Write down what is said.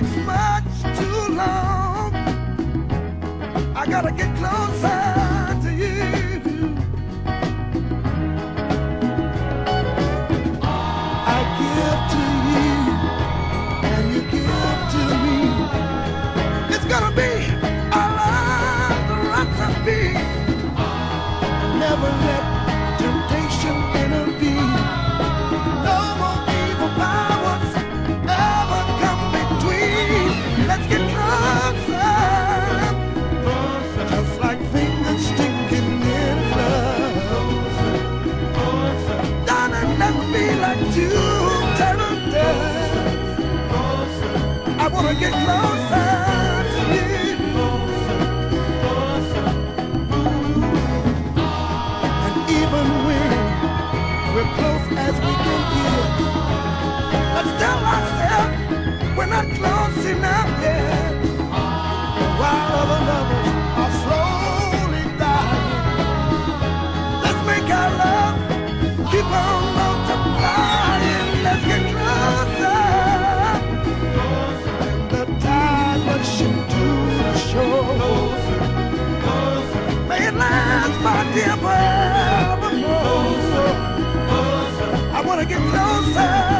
takes much too long. I gotta get closer to you. I give to you, and you give to me. It's gonna be a love recipe. Be like two doves. I wanna get closer to you. Dear, forevermore. I wanna get closer.